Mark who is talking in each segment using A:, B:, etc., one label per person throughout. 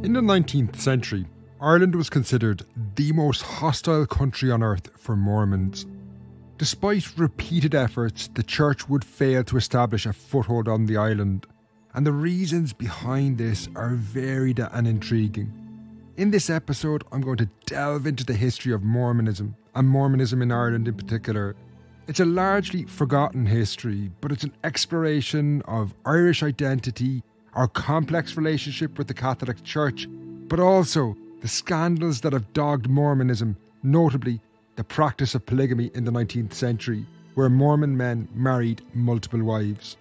A: In the 19th century, Ireland was considered the most hostile country on earth for Mormons. Despite repeated efforts, the church would fail to establish a foothold on the island, and the reasons behind this are varied and intriguing. In this episode, I'm going to delve into the history of Mormonism, and Mormonism in Ireland in particular. It's a largely forgotten history, but it's an exploration of Irish identity, our complex relationship with the Catholic Church, but also the scandals that have dogged Mormonism, notably the practice of polygamy in the 19th century, where Mormon men married multiple wives.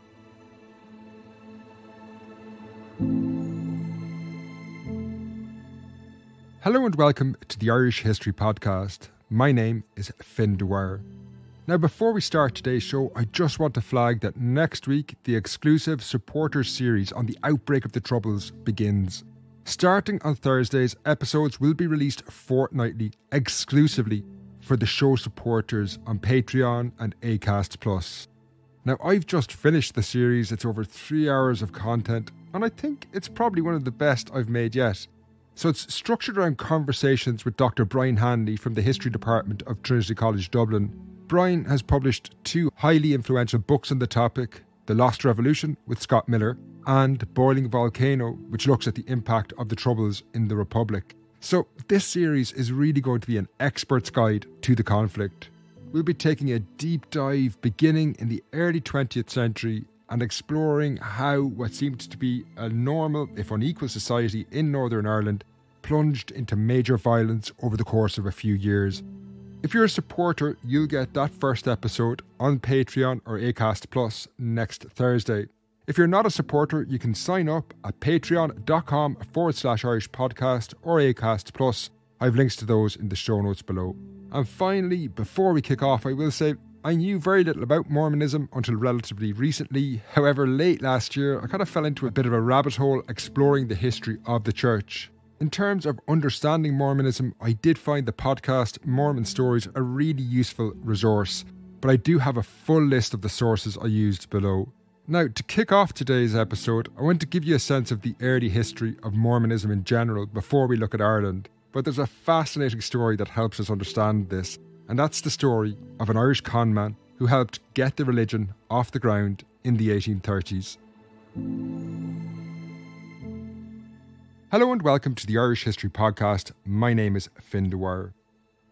A: Hello and welcome to the Irish History Podcast. My name is Fin Dwyer. Now, before we start today's show, I just want to flag that next week the exclusive supporters series on the outbreak of the Troubles begins. Starting on Thursdays, episodes will be released fortnightly exclusively for the show supporters on Patreon and Acast Plus. Now, I've just finished the series, it's over three hours of content, and I think it's probably one of the best I've made yet. So, it's structured around conversations with Dr. Brian Hanley from the History Department of Trinity College Dublin. Brian has published two highly influential books on the topic The Lost Revolution with Scott Millar and Boiling Volcano, which looks at the impact of the Troubles in the Republic. So, this series is really going to be an expert's guide to the conflict. We'll be taking a deep dive beginning in the early 20th century and exploring how what seemed to be a normal, if unequal, society in Northern Ireland plunged into major violence over the course of a few years. If you're a supporter, you'll get that first episode on Patreon or Acast Plus next Thursday. If you're not a supporter, you can sign up at patreon.com forward slash Irish podcast or Acast Plus. I have links to those in the show notes below. And finally, before we kick off, I will say I knew very little about Mormonism until relatively recently. However, late last year, I kind of fell into a bit of a rabbit hole exploring the history of the church. In terms of understanding Mormonism, I did find the podcast Mormon Stories a really useful resource, but I do have a full list of the sources I used below. Now, to kick off today's episode, I want to give you a sense of the early history of Mormonism in general before we look at Ireland. But there's a fascinating story that helps us understand this, and that's the story of an Irish conman who helped get the religion off the ground in the 1830s. Hello and welcome to the Irish History Podcast. My name is Fin Dwyer.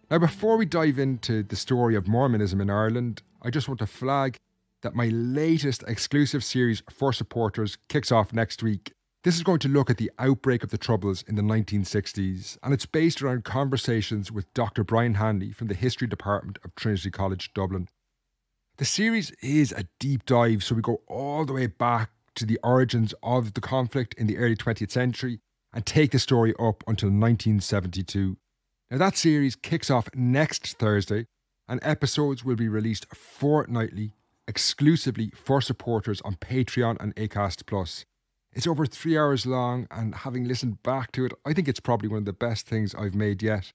A: Now, before we dive into the story of Mormonism in Ireland, I just want to flag that my latest exclusive series for supporters kicks off next week. This is going to look at the outbreak of the Troubles in the 1960s, and it's based around conversations with Dr. Brian Hanley from the History Department of Trinity College Dublin. The series is a deep dive, so we go all the way back to the origins of the conflict in the early 20th century and take the story up until 1972. Now, that series kicks off next Thursday, and episodes will be released fortnightly exclusively for supporters on Patreon and Acast Plus. It's over three hours long, and having listened back to it, I think it's probably one of the best things I've made yet.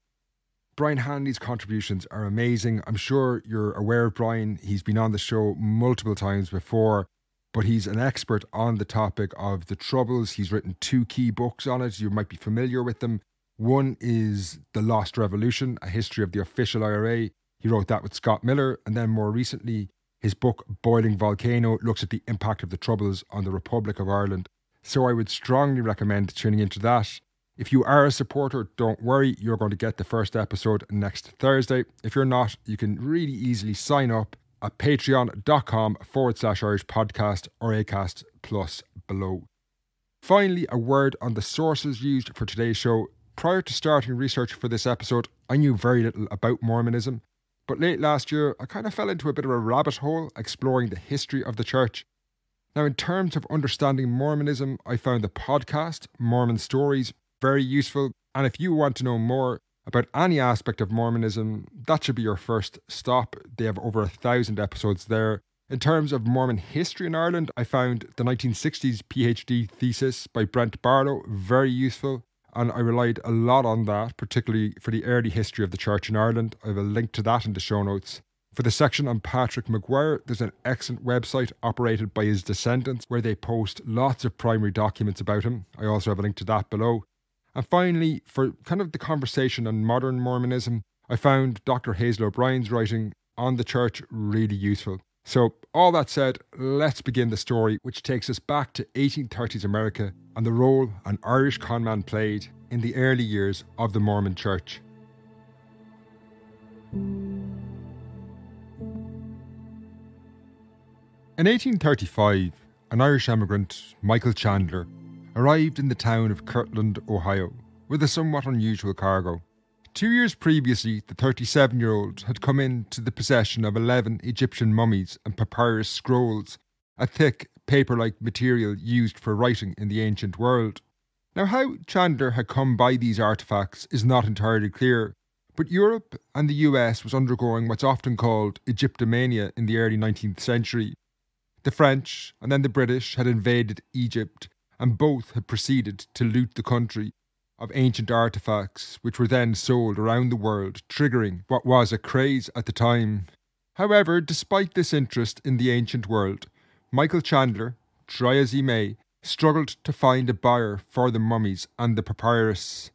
A: Brian Hanley's contributions are amazing. I'm sure you're aware of Brian. He's been on the show multiple times before, but he's an expert on the topic of the Troubles. He's written two key books on it. You might be familiar with them. One is The Lost Revolution, a history of the official IRA. He wrote that with Scott Millar. And then more recently, his book, Boiling Volcano, looks at the impact of the Troubles on the Republic of Ireland. So I would strongly recommend tuning into that. If you are a supporter, don't worry, you're going to get the first episode next Thursday. If you're not, you can really easily sign up at patreon.com forward slash Irish podcast or Acast Plus below. Finally, a word on the sources used for today's show. Prior to starting research for this episode, I knew very little about Mormonism. But late last year, I kind of fell into a bit of a rabbit hole exploring the history of the church. Now, in terms of understanding Mormonism, I found the podcast, Mormon Stories, very useful. And if you want to know more about any aspect of Mormonism, that should be your first stop. They have over a thousand episodes there. In terms of Mormon history in Ireland, I found the 1960s PhD thesis by Brent Barlow very useful and I relied a lot on that, particularly for the early history of the church in Ireland. I have a link to that in the show notes. For the section on Patrick McGuire, there's an excellent website operated by his descendants where they post lots of primary documents about him. I also have a link to that below. And finally, for kind of the conversation on modern Mormonism, I found Dr. Hazel O'Brien's writing on the church really useful. So, all that said, let's begin the story, which takes us back to 1830s America and the role an Irish conman played in the early years of the Mormon Church. In 1835, an Irish emigrant, Michael Chandler, arrived in the town of Kirtland, Ohio, with a somewhat unusual cargo. Two years previously, the 37 year old had come into the possession of 11 Egyptian mummies and papyrus scrolls, a thick, paper like material used for writing in the ancient world. Now, how Chandler had come by these artefacts is not entirely clear, but Europe and the US was undergoing what's often called Egyptomania in the early 19th century, the French and then the British had invaded Egypt, and both had proceeded to loot the country of ancient artifacts, which were then sold around the world, triggering what was a craze at the time. However, despite this interest in the ancient world, Michael Chandler, try as he may, struggled to find a buyer for the mummies and the papyrus.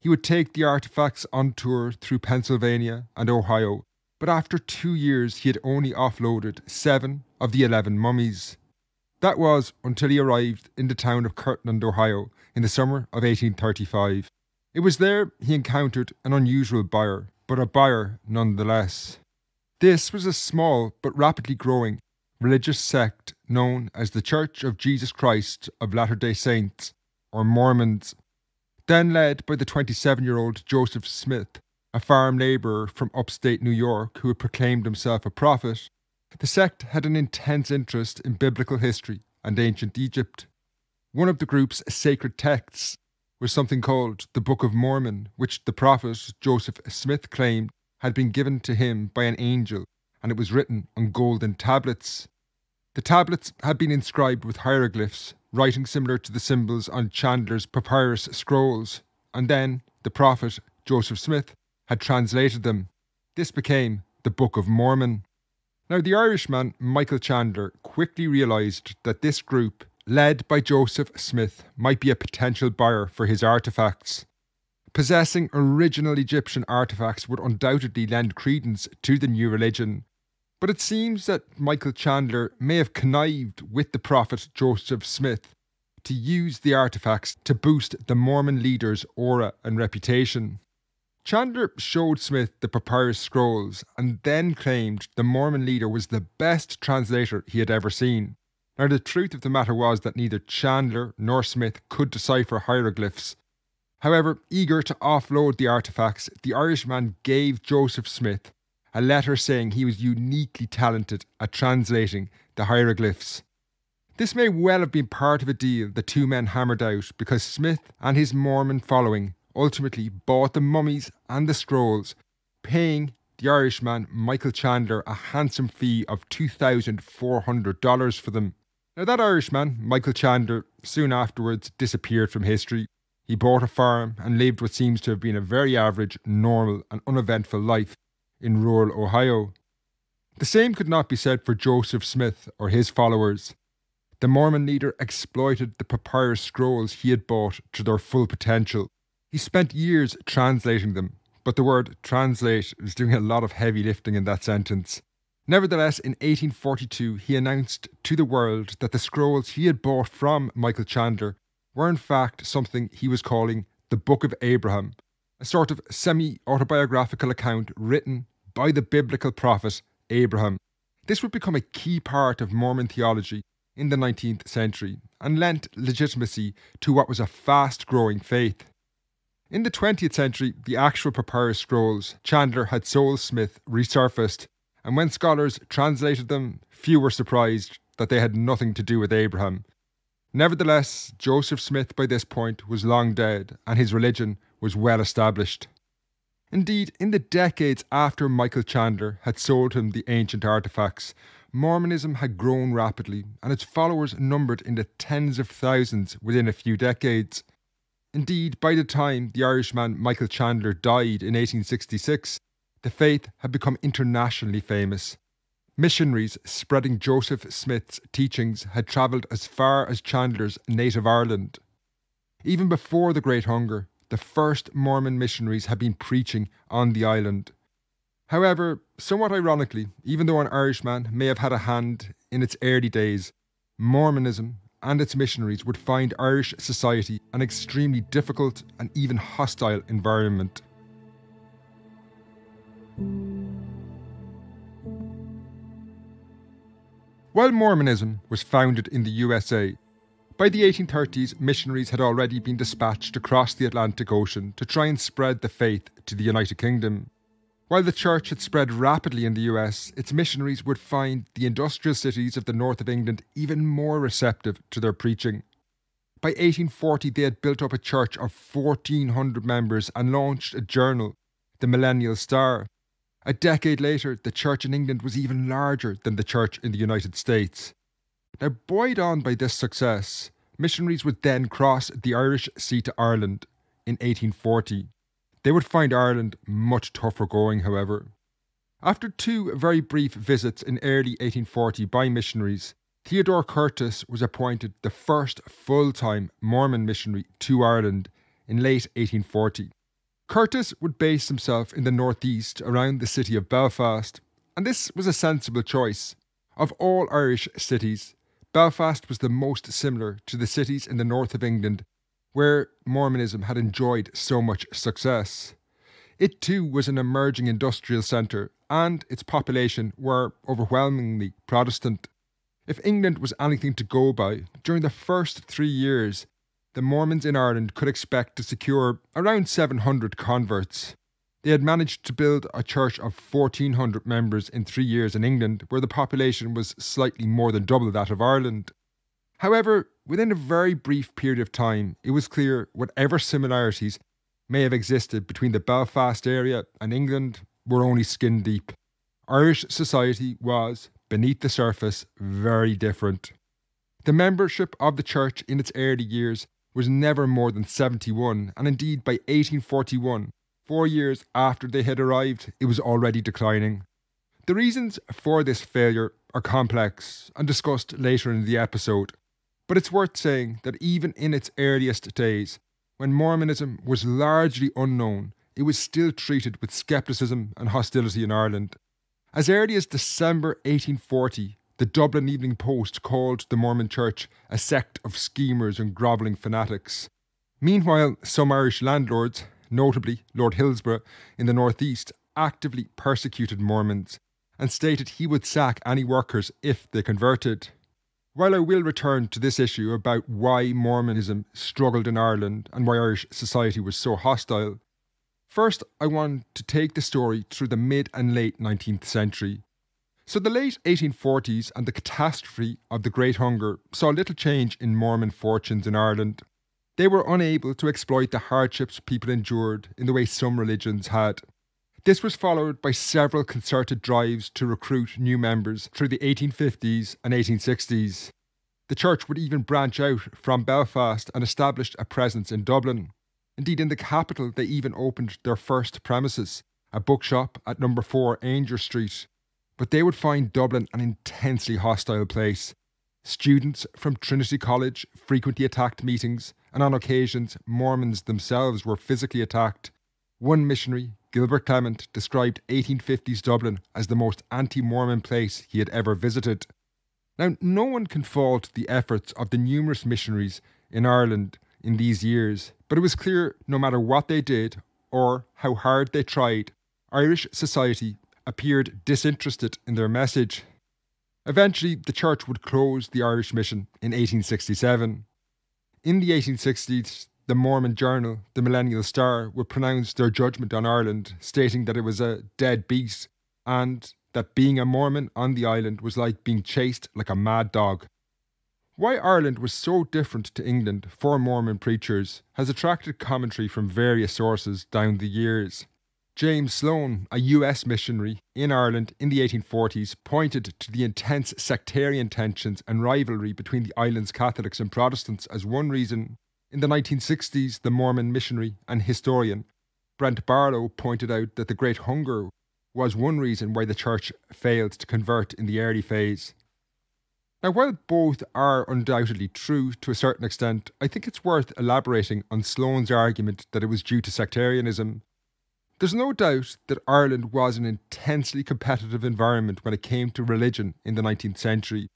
A: He would take the artifacts on tour through Pennsylvania and Ohio, but after two years he had only offloaded seven of the 11 mummies. That was until he arrived in the town of Kirtland, Ohio, in the summer of 1835. It was there he encountered an unusual buyer, but a buyer nonetheless. This was a small but rapidly growing religious sect known as the Church of Jesus Christ of Latter day Saints, or Mormons, then led by the 27 year old Joseph Smith, a farm labourer from upstate New York who had proclaimed himself a prophet the sect had an intense interest in biblical history and ancient Egypt. One of the group's sacred texts was something called the Book of Mormon, which the prophet Joseph Smith claimed had been given to him by an angel, and it was written on golden tablets. The tablets had been inscribed with hieroglyphs, writing similar to the symbols on Chandler's papyrus scrolls, and then the prophet Joseph Smith had translated them. This became the Book of Mormon. Now, the Irishman, Michael Chandler, quickly realised that this group, led by Joseph Smith, might be a potential buyer for his artefacts. Possessing original Egyptian artefacts would undoubtedly lend credence to the new religion, but it seems that Michael Chandler may have connived with the prophet Joseph Smith to use the artefacts to boost the Mormon leader's aura and reputation. Chandler showed Smith the papyrus scrolls and then claimed the Mormon leader was the best translator he had ever seen. Now, the truth of the matter was that neither Chandler nor Smith could decipher hieroglyphs. However, eager to offload the artifacts, the Irishman gave Joseph Smith a letter saying he was uniquely talented at translating the hieroglyphs. This may well have been part of a deal the two men hammered out because Smith and his Mormon following ultimately bought the mummies and the scrolls, paying the Irishman Michael Chandler a handsome fee of $2,400 for them. Now, that Irishman, Michael Chandler, soon afterwards disappeared from history. He bought a farm and lived what seems to have been a very average, normal, and uneventful life in rural Ohio. The same could not be said for Joseph Smith or his followers. The Mormon leader exploited the papyrus scrolls he had bought to their full potential. He spent years translating them, but the word translate was doing a lot of heavy lifting in that sentence. Nevertheless, in 1842, he announced to the world that the scrolls he had bought from Michael Chandler were in fact something he was calling the Book of Abraham, a sort of semi autobiographical account written by the biblical prophet Abraham. This would become a key part of Mormon theology in the 19th century and lent legitimacy to what was a fast growing faith. In the 20th century, the actual papyrus scrolls Chandler had sold Smith resurfaced, and when scholars translated them, few were surprised that they had nothing to do with Abraham. Nevertheless, Joseph Smith by this point was long dead, and his religion was well established. Indeed, in the decades after Michael Chandler had sold him the ancient artifacts, Mormonism had grown rapidly, and its followers numbered in the tens of thousands within a few decades. Indeed, by the time the Irishman Michael Chandler died in 1866, the faith had become internationally famous. Missionaries spreading Joseph Smith's teachings had travelled as far as Chandler's native Ireland. Even before the Great Hunger, the first Mormon missionaries had been preaching on the island. However, somewhat ironically, even though an Irishman may have had a hand in its early days, Mormonism and its missionaries would find Irish society an extremely difficult and even hostile environment. While Mormonism was founded in the USA, by the 1830s, missionaries had already been dispatched across the Atlantic Ocean to try and spread the faith to the United Kingdom. While the church had spread rapidly in the US, its missionaries would find the industrial cities of the north of England even more receptive to their preaching. By 1840, they had built up a church of 1,400 members and launched a journal, the Millennial Star. A decade later, the church in England was even larger than the church in the United States. Now, buoyed on by this success, missionaries would then cross the Irish Sea to Ireland in 1840. They would find Ireland much tougher going, however. After two very brief visits in early 1840 by missionaries, Theodore Curtis was appointed the first full time Mormon missionary to Ireland in late 1840. Curtis would base himself in the northeast around the city of Belfast, and this was a sensible choice. Of all Irish cities, Belfast was the most similar to the cities in the north of England where Mormonism had enjoyed so much success. It too was an emerging industrial centre, and its population were overwhelmingly Protestant. If England was anything to go by, during the first three years, the Mormons in Ireland could expect to secure around 700 converts. They had managed to build a church of 1,400 members in three years in England, where the population was slightly more than double that of Ireland. However, within a very brief period of time, it was clear whatever similarities may have existed between the Belfast area and England were only skin deep. Irish society was, beneath the surface, very different. The membership of the church in its early years was never more than 71, and indeed by 1841, Four years after they had arrived, it was already declining. The reasons for this failure are complex and discussed later in the episode, but it's worth saying that even in its earliest days, when Mormonism was largely unknown, it was still treated with scepticism and hostility in Ireland. As early as December 1840, the Dublin Evening Post called the Mormon Church a sect of schemers and grovelling fanatics. Meanwhile, some Irish landlords notably Lord Hillsborough in the northeast, actively persecuted Mormons and stated he would sack any workers if they converted. While I will return to this issue about why Mormonism struggled in Ireland and why Irish society was so hostile, first I want to take the story through the mid and late 19th century. So, the late 1840s and the catastrophe of the Great Hunger saw little change in Mormon fortunes in Ireland. They were unable to exploit the hardships people endured in the way some religions had. This was followed by several concerted drives to recruit new members through the 1850s and 1860s. The church would even branch out from Belfast and established a presence in Dublin. Indeed, in the capital, they even opened their first premises, a bookshop at number 4 Ainger Street. But they would find Dublin an intensely hostile place. Students from Trinity College frequently attacked meetings, and on occasions, Mormons themselves were physically attacked. One missionary, Gilbert Clement, described 1850s Dublin as the most anti Mormon place he had ever visited. Now, no one can fault the efforts of the numerous missionaries in Ireland in these years, but it was clear no matter what they did or how hard they tried, Irish society appeared disinterested in their message. Eventually, the church would close the Irish mission in 1867. In the 1860s, the Mormon journal, the Millennial Star, would pronounce their judgment on Ireland, stating that it was a dead beat and that being a Mormon on the island was like being chased like a mad dog. Why Ireland was so different to England for Mormon preachers has attracted commentary from various sources down the years. James Sloan, a US missionary in Ireland in the 1840s, pointed to the intense sectarian tensions and rivalry between the island's Catholics and Protestants as one reason. In the 1960s, the Mormon missionary and historian Brent Barlow pointed out that the Great Hunger was one reason why the church failed to convert in the early phase. Now, while both are undoubtedly true to a certain extent, I think it's worth elaborating on Sloan's argument that it was due to sectarianism. There's no doubt that Ireland was an intensely competitive environment when it came to religion in the 19th century.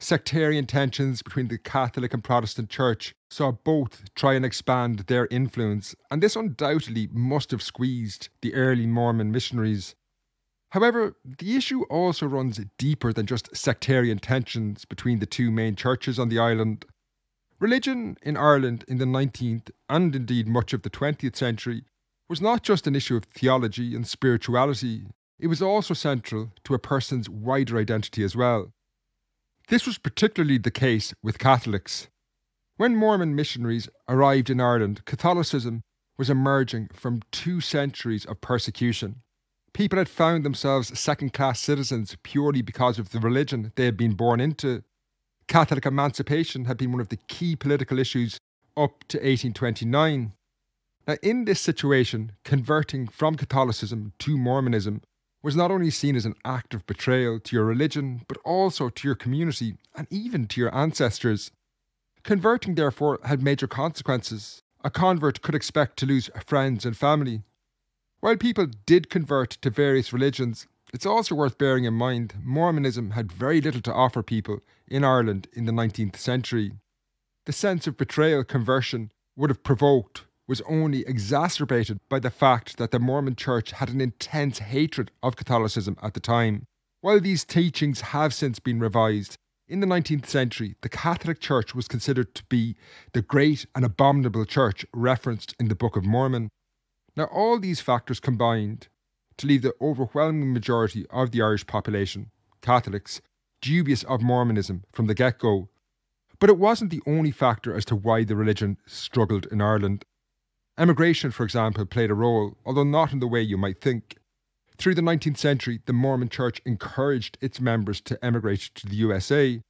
A: Sectarian tensions between the Catholic and Protestant Church saw both try and expand their influence, and this undoubtedly must have squeezed the early Mormon missionaries. However, the issue also runs deeper than just sectarian tensions between the two main churches on the island. Religion in Ireland in the 19th and indeed much of the 20th century was not just an issue of theology and spirituality, it was also central to a person's wider identity as well. This was particularly the case with Catholics. When Mormon missionaries arrived in Ireland, Catholicism was emerging from two centuries of persecution. People had found themselves second class citizens purely because of the religion they had been born into. Catholic emancipation had been one of the key political issues up to 1829. Now, in this situation, converting from Catholicism to Mormonism was not only seen as an act of betrayal to your religion, but also to your community and even to your ancestors. Converting, therefore, had major consequences. A convert could expect to lose friends and family, while people did convert to various religions, it's also worth bearing in mind Mormonism had very little to offer people in Ireland in the 19th century. The sense of betrayal conversion would have provoked was only exacerbated by the fact that the Mormon Church had an intense hatred of Catholicism at the time. While these teachings have since been revised, in the 19th century, the Catholic Church was considered to be the great and abominable church referenced in the Book of Mormon. Now, all these factors combined to leave the overwhelming majority of the Irish population, Catholics, dubious of Mormonism from the get go. But it wasn't the only factor as to why the religion struggled in Ireland. Emigration, for example, played a role, although not in the way you might think. Through the 19th century, the Mormon Church encouraged its members to emigrate to the USA.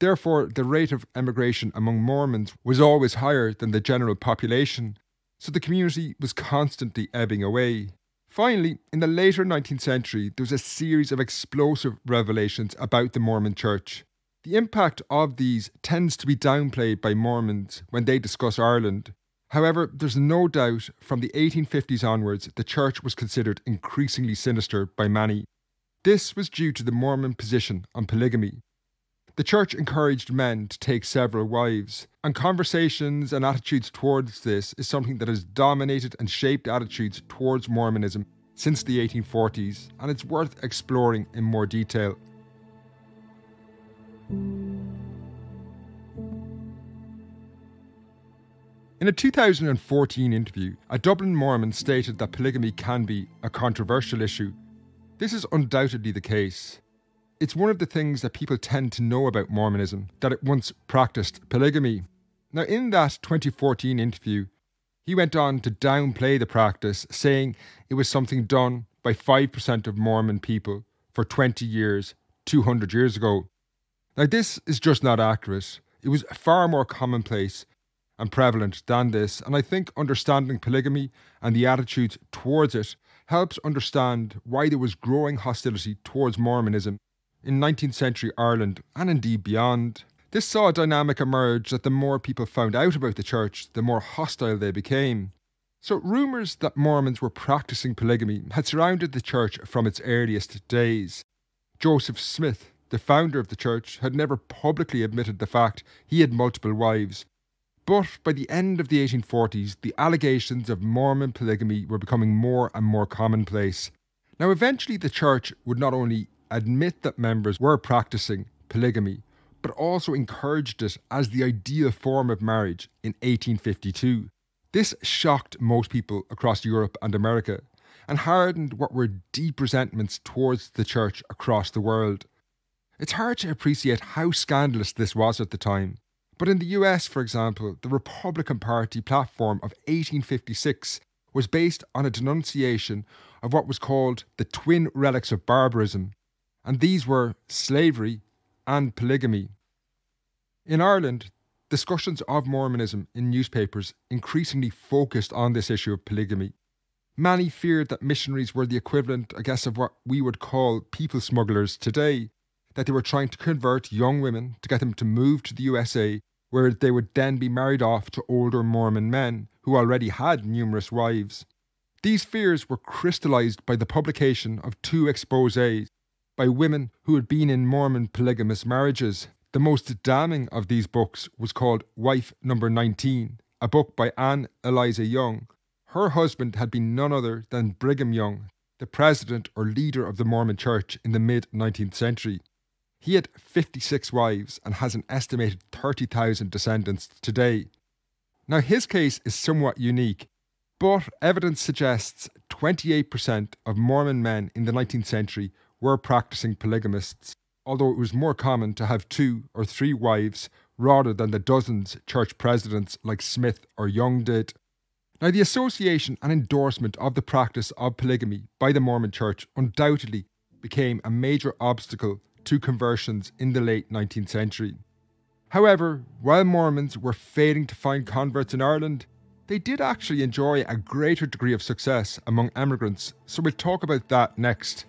A: Therefore, the rate of emigration among Mormons was always higher than the general population, so the community was constantly ebbing away. Finally, in the later 19th century, there was a series of explosive revelations about the Mormon Church. The impact of these tends to be downplayed by Mormons when they discuss Ireland. However, there's no doubt from the 1850s onwards, the church was considered increasingly sinister by many. This was due to the Mormon position on polygamy. The church encouraged men to take several wives, and conversations and attitudes towards this is something that has dominated and shaped attitudes towards Mormonism since the 1840s, and it's worth exploring in more detail. In a 2014 interview, a Dublin Mormon stated that polygamy can be a controversial issue. This is undoubtedly the case. It's one of the things that people tend to know about Mormonism that it once practiced polygamy. Now, in that 2014 interview, he went on to downplay the practice, saying it was something done by 5% of Mormon people for 20 years, 200 years ago. Now, this is just not accurate. It was far more commonplace and prevalent than this, and I think understanding polygamy and the attitudes towards it helps understand why there was growing hostility towards Mormonism in 19th century Ireland and indeed beyond. This saw a dynamic emerge that the more people found out about the church, the more hostile they became. So, rumours that Mormons were practicing polygamy had surrounded the church from its earliest days. Joseph Smith, the founder of the church, had never publicly admitted the fact he had multiple wives. But by the end of the 1840s, the allegations of Mormon polygamy were becoming more and more commonplace. Now, eventually, the church would not only admit that members were practicing polygamy, but also encouraged it as the ideal form of marriage in 1852. This shocked most people across Europe and America and hardened what were deep resentments towards the church across the world. It's hard to appreciate how scandalous this was at the time. But in the US, for example, the Republican Party platform of 1856 was based on a denunciation of what was called the twin relics of barbarism and these were slavery and polygamy. In Ireland, discussions of Mormonism in newspapers increasingly focused on this issue of polygamy. Many feared that missionaries were the equivalent, I guess, of what we would call people smugglers today. that they were trying to convert young women to get them to move to the USA, where they would then be married off to older Mormon men who already had numerous wives. These fears were crystallized by the publication of two exposés by women who had been in Mormon polygamous marriages. The most damning of these books was called Wife Number 19, a book by Ann Eliza Young. Her husband had been none other than Brigham Young, the president or leader of the Mormon Church in the mid 19th century. He had 56 wives and has an estimated 30,000 descendants today. Now, his case is somewhat unique, but evidence suggests 28% of Mormon men in the 19th century were practicing polygamists, although it was more common to have two or three wives rather than the dozens church presidents like Smith or Young did. Now, the association and endorsement of the practice of polygamy by the Mormon Church undoubtedly became a major obstacle to conversions in the late 19th century. However, while Mormons were failing to find converts in Ireland, they did actually enjoy a greater degree of success among emigrants, so we'll talk about that next.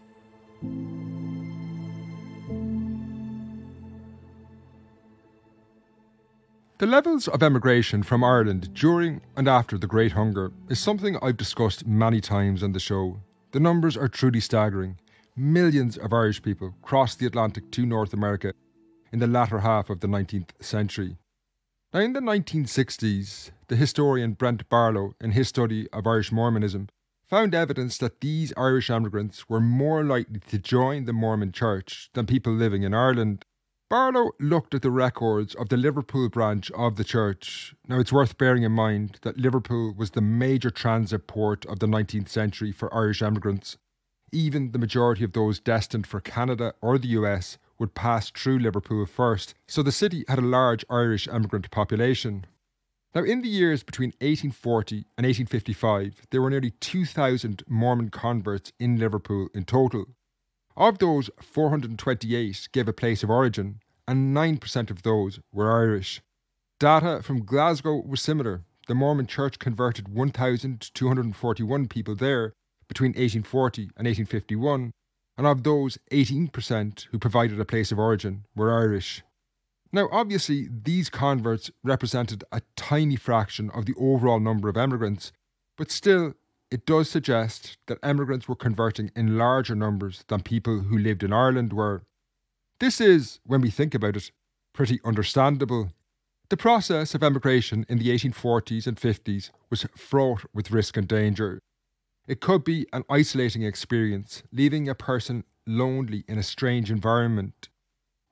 A: The levels of emigration from Ireland during and after the Great Hunger is something I've discussed many times on the show. The numbers are truly staggering. Millions of Irish people crossed the Atlantic to North America in the latter half of the 19th century. Now, in the 1960s, the historian Brent Barlow, in his study of Irish Mormonism, found evidence that these Irish emigrants were more likely to join the Mormon Church than people living in Ireland Barlow looked at the records of the Liverpool branch of the church. Now, it's worth bearing in mind that Liverpool was the major transit port of the 19th century for Irish emigrants. Even the majority of those destined for Canada or the US would pass through Liverpool first, so the city had a large Irish emigrant population. Now, in the years between 1840 and 1855, there were nearly 2,000 Mormon converts in Liverpool in total. Of those, 428 gave a place of origin, and 9% of those were Irish. Data from Glasgow was similar. The Mormon Church converted 1,241 people there between 1840 and 1851, and of those, 18% who provided a place of origin were Irish. Now, obviously, these converts represented a tiny fraction of the overall number of emigrants, but still, it does suggest that emigrants were converting in larger numbers than people who lived in Ireland were. This is, when we think about it, pretty understandable. The process of emigration in the 1840s and 50s was fraught with risk and danger. It could be an isolating experience, leaving a person lonely in a strange environment.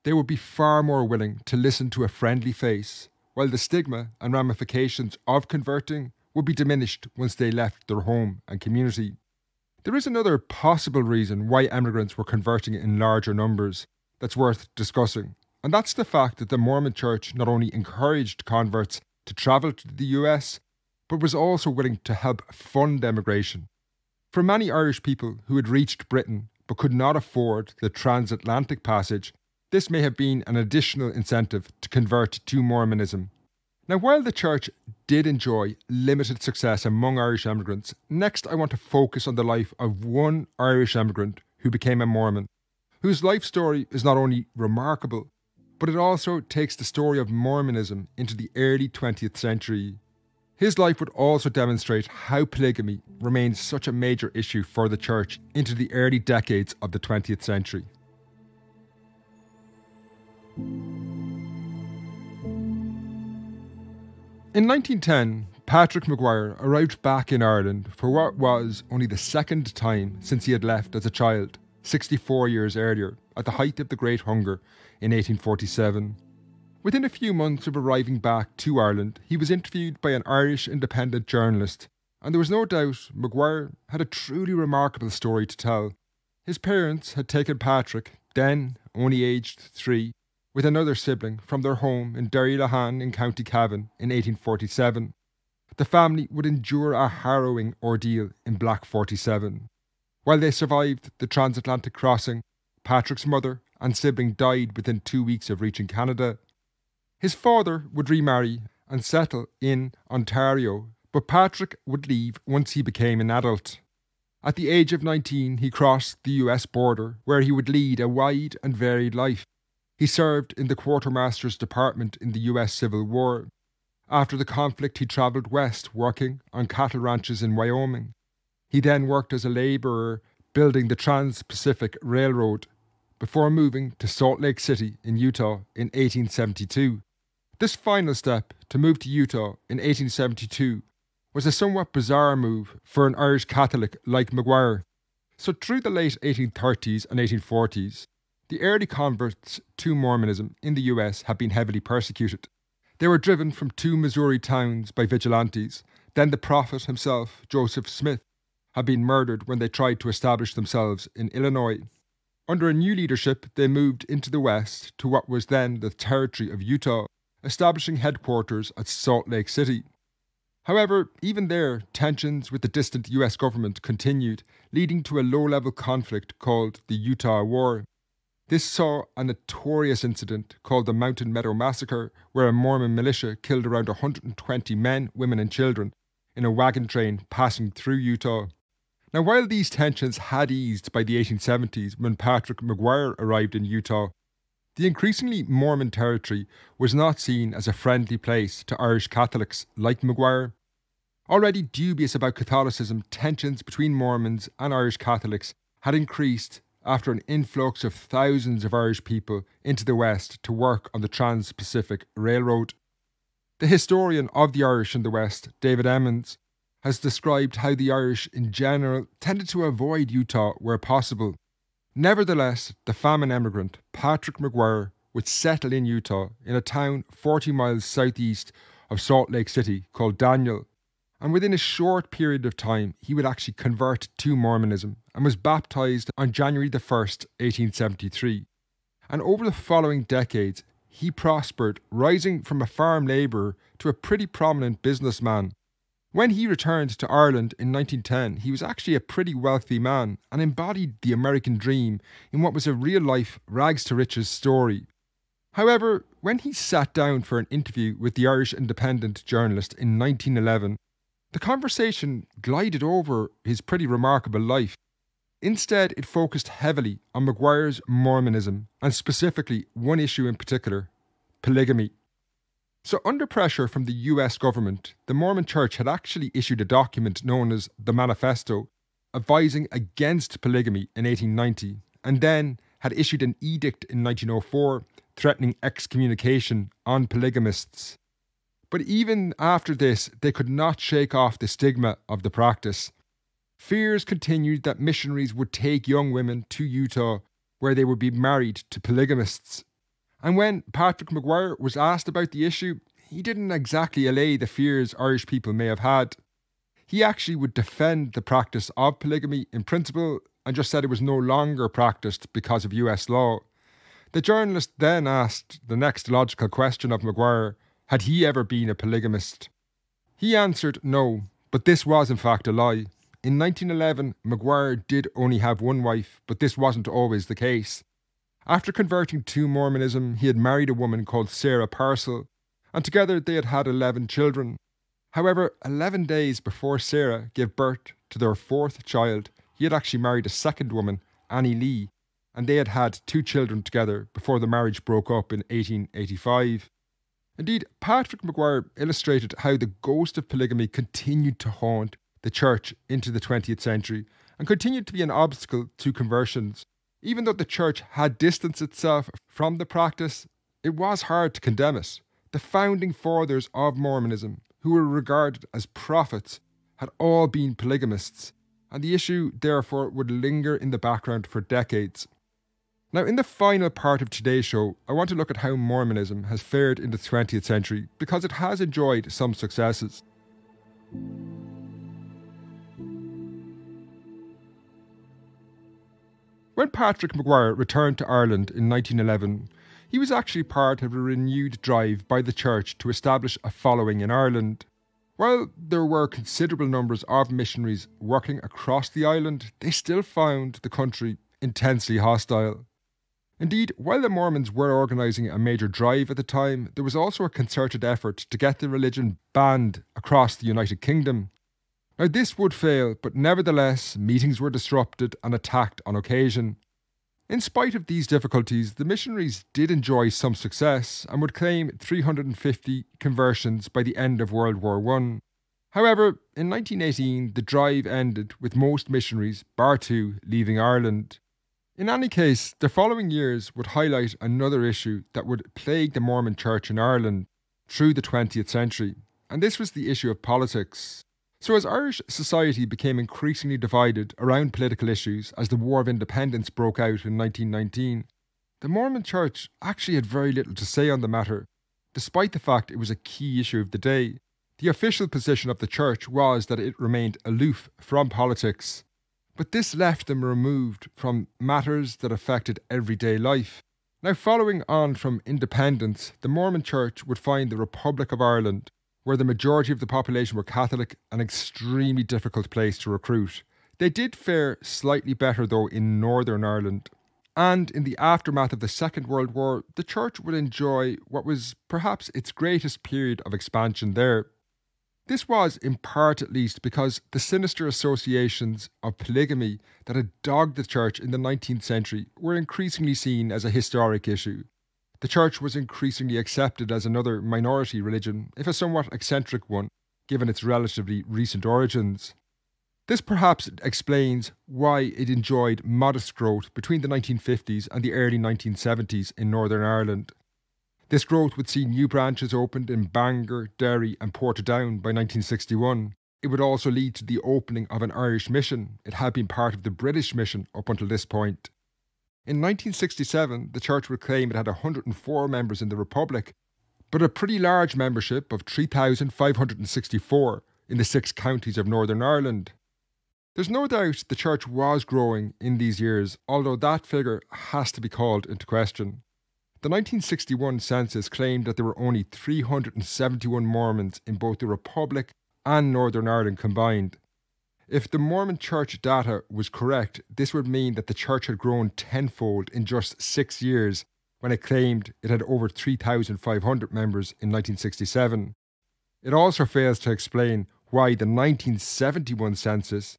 A: They would be far more willing to listen to a friendly face, while the stigma and ramifications of converting would be diminished once they left their home and community. There is another possible reason why emigrants were converting in larger numbers that's worth discussing, and that's the fact that the Mormon Church not only encouraged converts to travel to the US, but was also willing to help fund emigration. For many Irish people who had reached Britain but could not afford the transatlantic passage, this may have been an additional incentive to convert to Mormonism now, while the church did enjoy limited success among Irish emigrants, next I want to focus on the life of one Irish emigrant who became a Mormon, whose life story is not only remarkable, but it also takes the story of Mormonism into the early 20th century. His life would also demonstrate how polygamy remained such a major issue for the church into the early decades of the 20th century. In 1910, Patrick McGuire arrived back in Ireland for what was only the second time since he had left as a child, 64 years earlier, at the height of the Great Hunger in 1847. Within a few months of arriving back to Ireland, he was interviewed by an Irish independent journalist, and there was no doubt McGuire had a truly remarkable story to tell. His parents had taken Patrick, then only aged three, with another sibling from their home in Derrylahan in County Cavan in 1847. The family would endure a harrowing ordeal in Black 47. While they survived the transatlantic crossing, Patrick's mother and sibling died within two weeks of reaching Canada. His father would remarry and settle in Ontario, but Patrick would leave once he became an adult. At the age of 19, he crossed the US border, where he would lead a wide and varied life. He served in the Quartermaster's Department in the US Civil War. After the conflict, he travelled west, working on cattle ranches in Wyoming. He then worked as a labourer building the Trans Pacific Railroad before moving to Salt Lake City in Utah in 1872. This final step to move to Utah in 1872 was a somewhat bizarre move for an Irish Catholic like McGuire. So, through the late 1830s and 1840s, the early converts to Mormonism in the US had been heavily persecuted. They were driven from two Missouri towns by vigilantes. Then the prophet himself, Joseph Smith, had been murdered when they tried to establish themselves in Illinois. Under a new leadership, they moved into the west to what was then the territory of Utah, establishing headquarters at Salt Lake City. However, even there, tensions with the distant US government continued, leading to a low level conflict called the Utah War. This saw a notorious incident called the Mountain Meadow Massacre, where a Mormon militia killed around 120 men, women, and children in a wagon train passing through Utah. Now, while these tensions had eased by the 1870s when Patrick McGuire arrived in Utah, the increasingly Mormon territory was not seen as a friendly place to Irish Catholics like McGuire. Already dubious about Catholicism, tensions between Mormons and Irish Catholics had increased after an influx of thousands of Irish people into the West to work on the Trans Pacific Railroad. The historian of the Irish in the West, David Emmons, has described how the Irish in general tended to avoid Utah where possible. Nevertheless, the famine emigrant, Patrick McGuire, would settle in Utah in a town 40 miles southeast of Salt Lake City called Daniel and within a short period of time, he would actually convert to Mormonism and was baptized on January the 1st, 1873. And over the following decades, he prospered, rising from a farm labourer to a pretty prominent businessman. When he returned to Ireland in 1910, he was actually a pretty wealthy man and embodied the American dream in what was a real life rags to riches story. However, when he sat down for an interview with the Irish Independent journalist in 1911, the conversation glided over his pretty remarkable life. Instead, it focused heavily on McGuire's Mormonism, and specifically one issue in particular polygamy. So, under pressure from the US government, the Mormon Church had actually issued a document known as the Manifesto, advising against polygamy in 1890, and then had issued an edict in 1904 threatening excommunication on polygamists. But even after this, they could not shake off the stigma of the practice. Fears continued that missionaries would take young women to Utah where they would be married to polygamists. And when Patrick McGuire was asked about the issue, he didn't exactly allay the fears Irish people may have had. He actually would defend the practice of polygamy in principle and just said it was no longer practiced because of US law. The journalist then asked the next logical question of McGuire had he ever been a polygamist? He answered no, but this was in fact a lie. In 1911, McGuire did only have one wife, but this wasn't always the case. After converting to Mormonism, he had married a woman called Sarah Parcell, and together they had had 11 children. However, 11 days before Sarah gave birth to their fourth child, he had actually married a second woman, Annie Lee, and they had had two children together before the marriage broke up in 1885. Indeed, Patrick McGuire illustrated how the ghost of polygamy continued to haunt the church into the 20th century and continued to be an obstacle to conversions. Even though the church had distanced itself from the practice, it was hard to condemn it. The founding fathers of Mormonism, who were regarded as prophets, had all been polygamists, and the issue therefore would linger in the background for decades. Now, in the final part of today's show, I want to look at how Mormonism has fared in the 20th century because it has enjoyed some successes. When Patrick McGuire returned to Ireland in 1911, he was actually part of a renewed drive by the church to establish a following in Ireland. While there were considerable numbers of missionaries working across the island, they still found the country intensely hostile. Indeed, while the Mormons were organising a major drive at the time, there was also a concerted effort to get the religion banned across the United Kingdom. Now, this would fail, but nevertheless, meetings were disrupted and attacked on occasion. In spite of these difficulties, the missionaries did enjoy some success and would claim 350 conversions by the end of World War I. However, in 1918, the drive ended with most missionaries, bar two, leaving Ireland. In any case, the following years would highlight another issue that would plague the Mormon Church in Ireland through the 20th century, and this was the issue of politics. So, as Irish society became increasingly divided around political issues as the War of Independence broke out in 1919, the Mormon Church actually had very little to say on the matter, despite the fact it was a key issue of the day. The official position of the Church was that it remained aloof from politics, but this left them removed from matters that affected everyday life. Now, following on from independence, the Mormon Church would find the Republic of Ireland where the majority of the population were Catholic, an extremely difficult place to recruit. They did fare slightly better, though, in Northern Ireland. And in the aftermath of the Second World War, the church would enjoy what was perhaps its greatest period of expansion there. This was, in part at least, because the sinister associations of polygamy that had dogged the church in the 19th century were increasingly seen as a historic issue. The church was increasingly accepted as another minority religion, if a somewhat eccentric one, given its relatively recent origins. This perhaps explains why it enjoyed modest growth between the 1950s and the early 1970s in Northern Ireland. This growth would see new branches opened in Bangor, Derry, and Portadown by 1961. It would also lead to the opening of an Irish mission. It had been part of the British mission up until this point. In 1967, the church would claim it had 104 members in the Republic, but a pretty large membership of 3,564 in the six counties of Northern Ireland. There's no doubt the church was growing in these years, although that figure has to be called into question. The 1961 census claimed that there were only 371 Mormons in both the Republic and Northern Ireland combined, if the Mormon church data was correct, this would mean that the church had grown tenfold in just six years when it claimed it had over 3,500 members in 1967. It also fails to explain why the 1971 census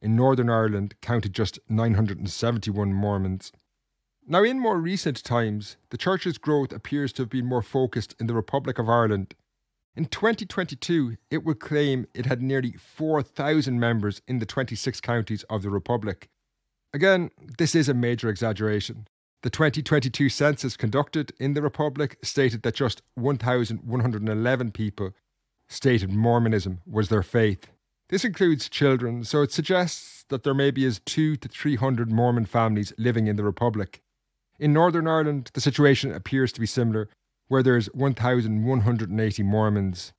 A: in Northern Ireland counted just 971 Mormons. Now, in more recent times, the church's growth appears to have been more focused in the Republic of Ireland in 2022, it would claim it had nearly 4,000 members in the 26 counties of the Republic. Again, this is a major exaggeration. The 2022 census conducted in the Republic stated that just 1,111 people stated Mormonism was their faith. This includes children, so it suggests that there may be as two to 300 Mormon families living in the Republic. In Northern Ireland, the situation appears to be similar, where there's 1,180 Mormons.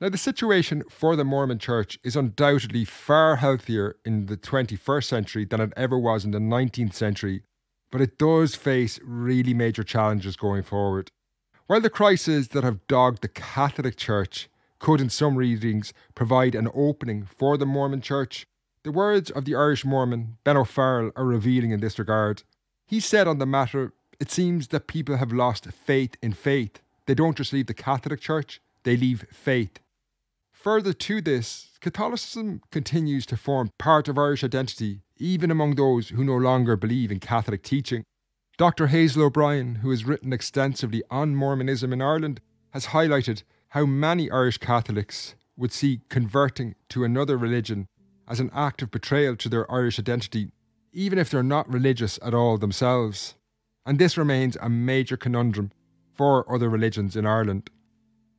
A: Now, the situation for the Mormon Church is undoubtedly far healthier in the 21st century than it ever was in the 19th century, but it does face really major challenges going forward. While the crises that have dogged the Catholic Church could, in some readings, provide an opening for the Mormon Church, the words of the Irish Mormon Ben O'Farrell are revealing in this regard. He said on the matter it seems that people have lost faith in faith. They don't just leave the Catholic Church, they leave faith. Further to this, Catholicism continues to form part of Irish identity, even among those who no longer believe in Catholic teaching. Dr. Hazel O'Brien, who has written extensively on Mormonism in Ireland, has highlighted how many Irish Catholics would see converting to another religion as an act of betrayal to their Irish identity, even if they're not religious at all themselves and this remains a major conundrum for other religions in Ireland.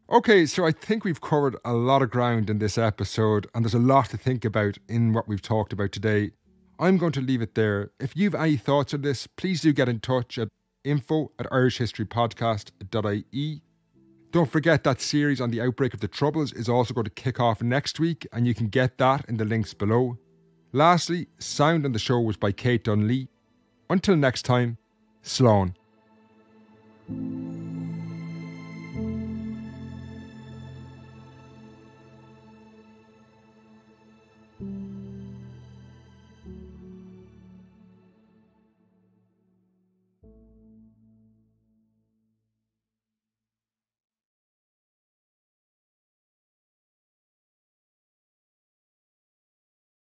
A: Okay, so I think we've covered a lot of ground in this episode, and there's a lot to think about in what we've talked about today. I'm going to leave it there. If you've any thoughts on this, please do get in touch at info at irishhistorypodcast.ie. Don't forget that series on the outbreak of the Troubles is also going to kick off next week, and you can get that in the links below. Lastly, sound on the show was by Kate Dunley. Until next time, Slán.